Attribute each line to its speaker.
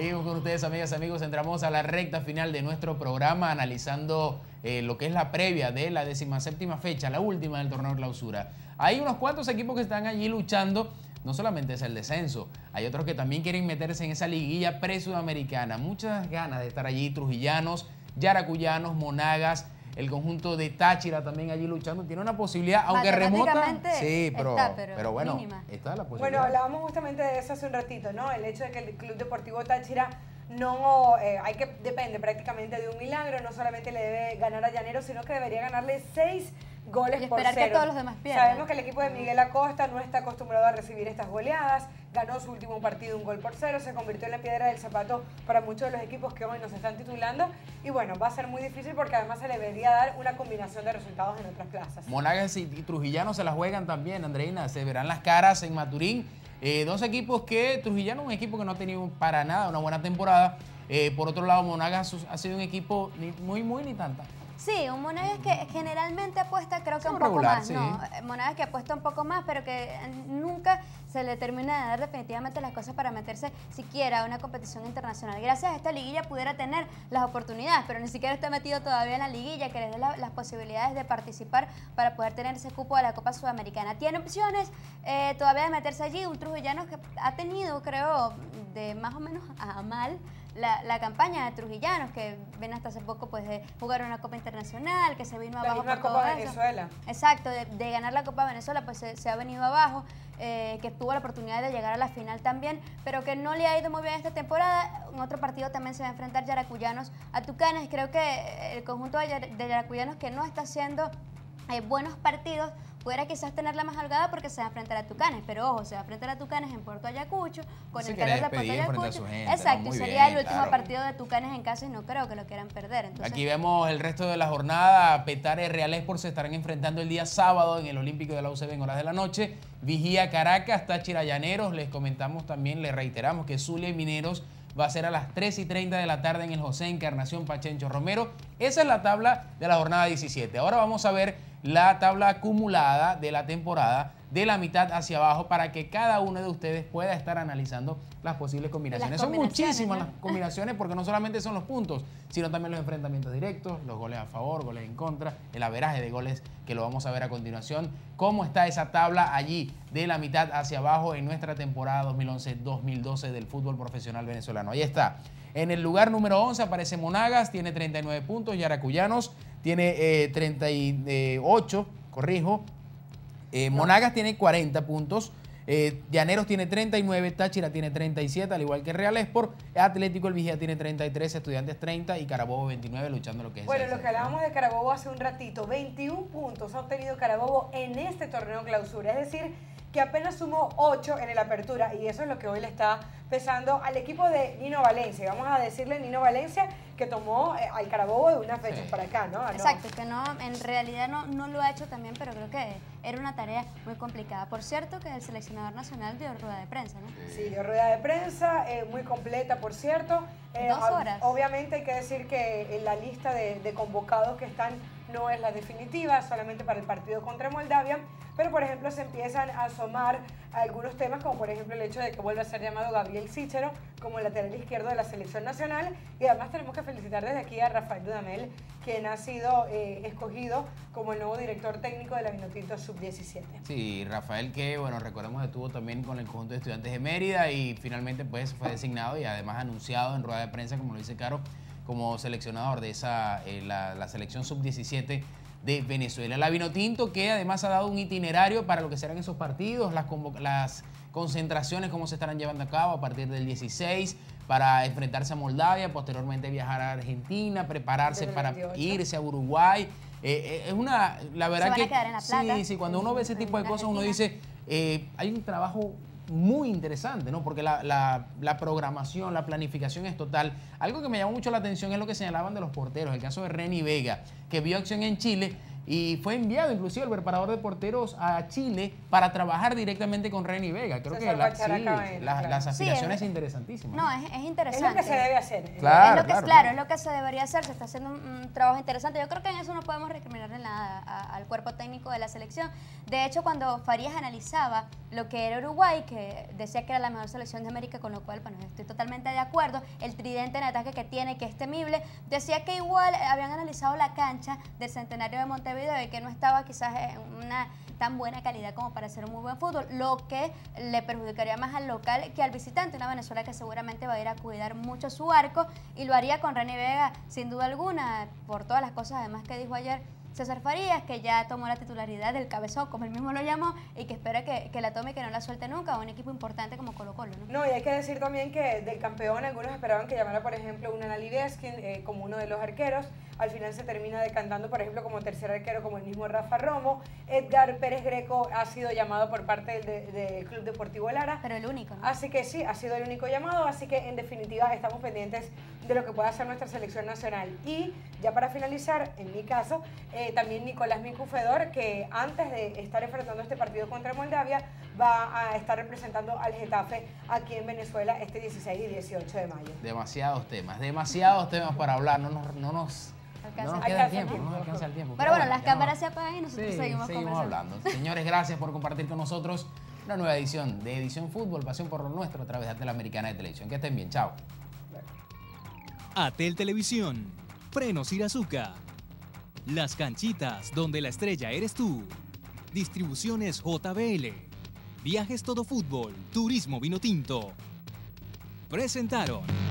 Speaker 1: Seguimos con ustedes, amigas amigos. Entramos a la recta final de nuestro programa analizando eh, lo que es la previa de la séptima fecha, la última del torneo de clausura. Hay unos cuantos equipos que están allí luchando. No solamente es el descenso, hay otros que también quieren meterse en esa liguilla pre-sudamericana. Muchas ganas de estar allí, trujillanos, yaracuyanos, monagas, el conjunto de Táchira también allí luchando. Tiene una posibilidad, aunque remota. Sí, pero, pero, bueno, está la posibilidad.
Speaker 2: Bueno, hablábamos justamente de eso hace un ratito, ¿no? El hecho de que el Club Deportivo Táchira no, eh, hay que, depende prácticamente de un milagro, no solamente le debe ganar a Llanero, sino que debería ganarle seis goles por cero.
Speaker 3: que todos los demás pierdan.
Speaker 2: Sabemos que el equipo de Miguel Acosta no está acostumbrado a recibir estas goleadas, ganó su último partido un gol por cero, se convirtió en la piedra del zapato para muchos de los equipos que hoy nos están titulando y bueno, va a ser muy difícil porque además se le debería dar una combinación de resultados en otras plazas.
Speaker 1: Monagas y Trujillano se la juegan también, Andreina, se verán las caras en Maturín eh, dos equipos que Trujillano es un equipo que no ha tenido para nada una buena temporada. Eh, por otro lado, Monagas ha sido un equipo ni muy, muy ni tanta.
Speaker 3: Sí, un Monagas que generalmente apuesta creo que un poco más, ¿no? Monagas que apuesta un poco más, pero que nunca se le termina de dar definitivamente las cosas para meterse siquiera a una competición internacional. Gracias a esta liguilla pudiera tener las oportunidades, pero ni siquiera está metido todavía en la liguilla que le dé las posibilidades de participar para poder tener ese cupo a la Copa Sudamericana. Tiene opciones eh, todavía de meterse allí, un Trujillano que ha tenido, creo, de más o menos a mal, la, campaña de Trujillanos, que ven hasta hace poco pues de jugar una Copa Internacional, que se vino abajo
Speaker 2: por Copa Venezuela.
Speaker 3: Exacto, de, ganar la Copa Venezuela pues se, ha venido abajo, eh, que tuvo la oportunidad de llegar a la final también, pero que no le ha ido muy bien esta temporada. En otro partido también se va a enfrentar Yaracuyanos a Tucanes. Creo que el conjunto de, Yaracuyanos que no está haciendo eh, buenos partidos pudiera quizás tenerla más holgada porque se va a enfrentar a Tucanes, pero ojo, se va a enfrentar a Tucanes en Puerto Ayacucho, con el calor de Puerto Ayacucho. Exacto, sería el último partido de Tucanes en casa y no creo que lo quieran perder.
Speaker 1: Aquí vemos el resto de la jornada. Petare Real Sport se estarán enfrentando el día sábado en el Olímpico de la UCB en horas de la noche. Vigía Caracas, Táchira Llaneros. Les comentamos también, les reiteramos que Zulia y Mineros va a ser a las 3 y 30 de la tarde en el José Encarnación Pachencho Romero. Esa es la tabla de la jornada 17. Ahora vamos a ver la tabla acumulada de la temporada de la mitad hacia abajo para que cada uno de ustedes pueda estar analizando las posibles combinaciones. son muchísimas las combinaciones porque no solamente son los puntos, sino también los enfrentamientos directos, los goles a favor, goles en contra, el averaje de goles que lo vamos a ver a continuación. Cómo está esa tabla allí de la mitad hacia abajo en nuestra temporada 2011-2012 del fútbol profesional venezolano. Ahí está. En el lugar número 11 aparece Monagas, tiene 39 puntos, Yaracuyanos tiene 38, eh, corrijo. Eh, Monagas tiene 40 puntos. Eh, Llaneros tiene 39, Táchira tiene 37, al igual que Real Sport. Atlético El Vigía tiene 33, Estudiantes 30 y Carabobo 29, luchando lo que es.
Speaker 2: Bueno, lo que hablábamos de Carabobo hace un ratito, 21 puntos ha obtenido Carabobo en este torneo clausura. Es decir, que apenas sumó 8 en el apertura y eso es lo que hoy le está pesando al equipo de Nino Valencia. Vamos a decirle Nino Valencia que tomó eh, al Carabobo de unas fechas para acá, ¿no?
Speaker 3: Exacto, que no, en realidad no, no lo ha hecho también, pero creo que era una tarea muy complicada. Por cierto, que el seleccionador nacional dio rueda de prensa, ¿no?
Speaker 2: Sí, dio rueda de prensa, eh, muy completa, por cierto.
Speaker 3: Eh, Dos horas.
Speaker 2: Obviamente hay que decir que en la lista de, de convocados que están no es la definitiva, solamente para el partido contra Moldavia, pero por ejemplo se empiezan a asomar algunos temas, como por ejemplo el hecho de que vuelva a ser llamado Gabriel Cícero como lateral izquierdo de la selección nacional, y además tenemos que felicitar desde aquí a Rafael Dudamel, quien ha sido eh, escogido como el nuevo director técnico de la Vinotinto Sub-17.
Speaker 1: Sí, Rafael que, bueno, recordemos estuvo también con el conjunto de estudiantes de Mérida y finalmente pues fue designado y además anunciado en rueda de prensa, como lo dice Caro, como seleccionador de esa, eh, la, selección sub-17 de Venezuela. La Vinotinto que además ha dado un itinerario para lo que serán esos partidos, las, las concentraciones, cómo se estarán llevando a cabo a partir del 16 para enfrentarse a Moldavia, posteriormente viajar a Argentina, prepararse para irse a Uruguay. Eh, eh, es una, la verdad que sí, sí, cuando uno ve ese tipo de cosas uno dice, hay un trabajo muy interesante, ¿no? Porque la, la, programación, la planificación es total. Algo que me llamó mucho la atención es lo que señalaban de los porteros, el caso de Reni Vega, que vio acción en Chile y fue enviado inclusive el preparador de porteros a Chile para trabajar directamente con Reni Vega. Creo que las aspiraciones
Speaker 3: es,
Speaker 1: interesantísimas.
Speaker 3: No, es, interesante.
Speaker 2: Es lo que se debe hacer.
Speaker 3: Claro, es lo que, claro, es lo que se debería hacer, se está haciendo un, trabajo interesante. Yo creo que en eso no podemos recriminarle nada al cuerpo técnico de la selección. De hecho, cuando Farías analizaba lo que era Uruguay, que decía que era la mejor selección de América, con lo cual, bueno, estoy totalmente de acuerdo, el tridente en ataque que tiene, que es temible, decía que igual habían analizado la cancha del Centenario de Montevideo y que no estaba quizás en una tan buena calidad como para hacer un muy buen fútbol, lo que le perjudicaría más al local que al visitante, una Venezuela que seguramente va a ir a cuidar mucho su arco y lo haría con René Vega sin duda alguna, por todas las cosas además que dijo ayer César Farías, que ya tomó la titularidad del cabezón, como él mismo lo llamó, y que espera que, la tome y que no la suelte nunca, un equipo importante como Colo Colo.
Speaker 2: ¿no? no, y hay que decir también que del campeón algunos esperaban que llamara, por ejemplo, una Nalideskin eh, como uno de los arqueros. Al final se termina decantando, por ejemplo, como tercer arquero, como el mismo Rafa Romo. Edgar Pérez Greco ha sido llamado por parte del, Club Deportivo Lara.
Speaker 3: Pero el único, ¿no?
Speaker 2: Así que sí, ha sido el único llamado, así que en definitiva estamos pendientes de lo que pueda hacer nuestra selección nacional. Y ya para finalizar, en mi caso, eh, también Nicolás Mincufedor, que antes de estar enfrentando este partido contra Moldavia, va a estar representando al Getafe aquí en Venezuela este 16 y 18 de mayo.
Speaker 1: Demasiados temas, demasiados temas para hablar, no nos... No nos... No queda tiempo, no alcanza el tiempo.
Speaker 3: Pero, bueno, las cámaras se apagan y nosotros seguimos,
Speaker 1: seguimos hablando. Señores, gracias por compartir con nosotros una nueva edición de Edición Fútbol, Pasión por lo Nuestro a través de Atel Americana de Televisión. Que estén bien, chao.
Speaker 4: Atel Televisión, Frenos Irazuca. Las canchitas donde la estrella eres tú. Distribuciones JBL. Viajes Todo Fútbol, Turismo Vino Tinto. Presentaron.